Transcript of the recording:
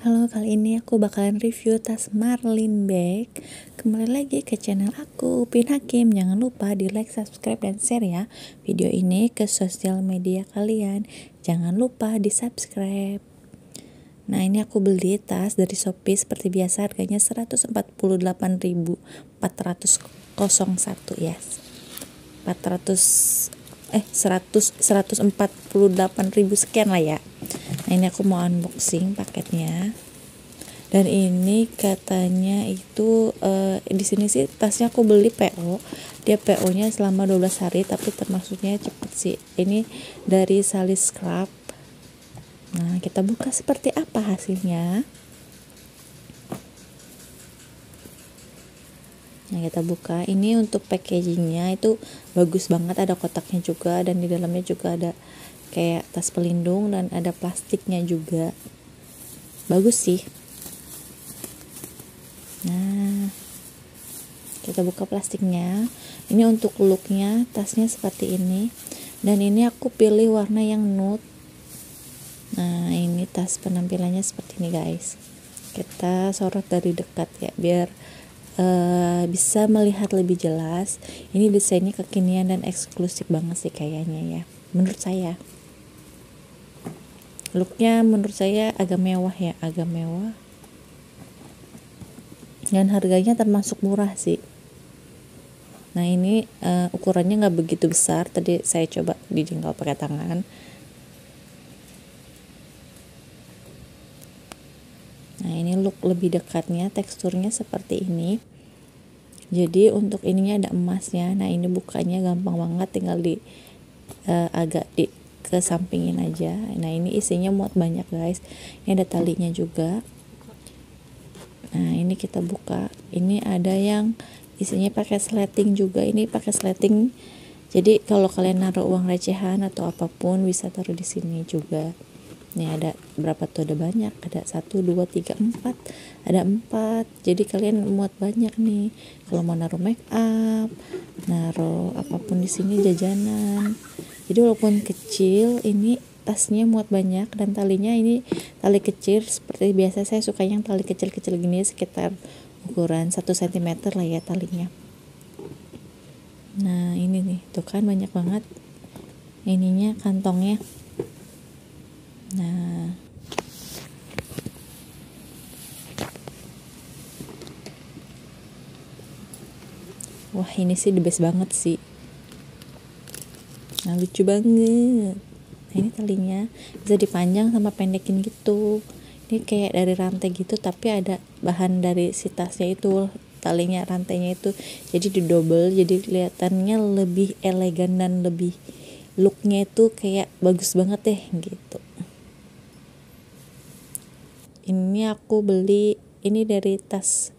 Halo, kali ini aku bakalan review tas Marlin Bag. Kembali lagi ke channel aku, Pin Hakim. Jangan lupa di like, subscribe, dan share ya video ini ke sosial media kalian. Jangan lupa di subscribe. Nah, ini aku beli tas dari Shopee seperti biasa harganya 148.401 yes. 400 eh 100 148.000 sekian lah ya ini aku mau unboxing paketnya dan ini katanya itu uh, di sini sih tasnya aku beli PO dia PO nya selama 12 hari tapi termasuknya cepet sih ini dari Salis Scrub nah kita buka seperti apa hasilnya Nah kita buka. Ini untuk packagingnya itu bagus banget. Ada kotaknya juga dan di dalamnya juga ada kayak tas pelindung dan ada plastiknya juga. Bagus sih. Nah kita buka plastiknya. Ini untuk looknya tasnya seperti ini. Dan ini aku pilih warna yang nude. Nah ini tas penampilannya seperti ini guys. Kita sorot dari dekat ya biar uh, bisa melihat lebih jelas. Ini desainnya kekinian dan eksklusif banget sih kayaknya ya menurut saya looknya menurut saya agak mewah ya agak mewah. Dan harganya termasuk murah sih. Nah ini uh, ukurannya nggak begitu besar. Tadi saya coba dijengkau pakai tangan. Nah ini look lebih dekatnya teksturnya seperti ini. Jadi untuk ininya ada emasnya. Nah ini bukanya gampang banget. Tinggal di uh, agak di ke sampingin aja. Nah ini isinya muat banyak guys. Ini ada talinya juga. Nah ini kita buka. Ini ada yang isinya pakai sleting juga. Ini pakai sleting. Jadi kalau kalian naruh uang recehan atau apa pun bisa taruh di sini juga. Ini ada berapa tuh? Ada banyak. Ada satu dua tiga empat. Ada empat. Jadi kalian muat banyak nih. Kalau mau naruh make up naruh apa pun di sini jajanan jadi walaupun kecil ini tasnya muat banyak dan talinya ini tali kecil. Seperti biasa saya suka yang tali kecil-kecil gini sekitar ukuran 1 cm lah ya talinya. Nah ini nih. Tuh kan banyak banget ininya kantongnya. Nah. Wah ini sih the best banget sih nah lucu banget. Nah ini talinya. Bisa dipanjang sama pendekin gitu. Ini kayak dari rantai gitu tapi ada bahan dari si tasnya itu talinya rantainya itu. Jadi di double jadi kelihatannya lebih elegan dan lebih looknya itu kayak bagus banget deh gitu. Ini aku beli ini dari tas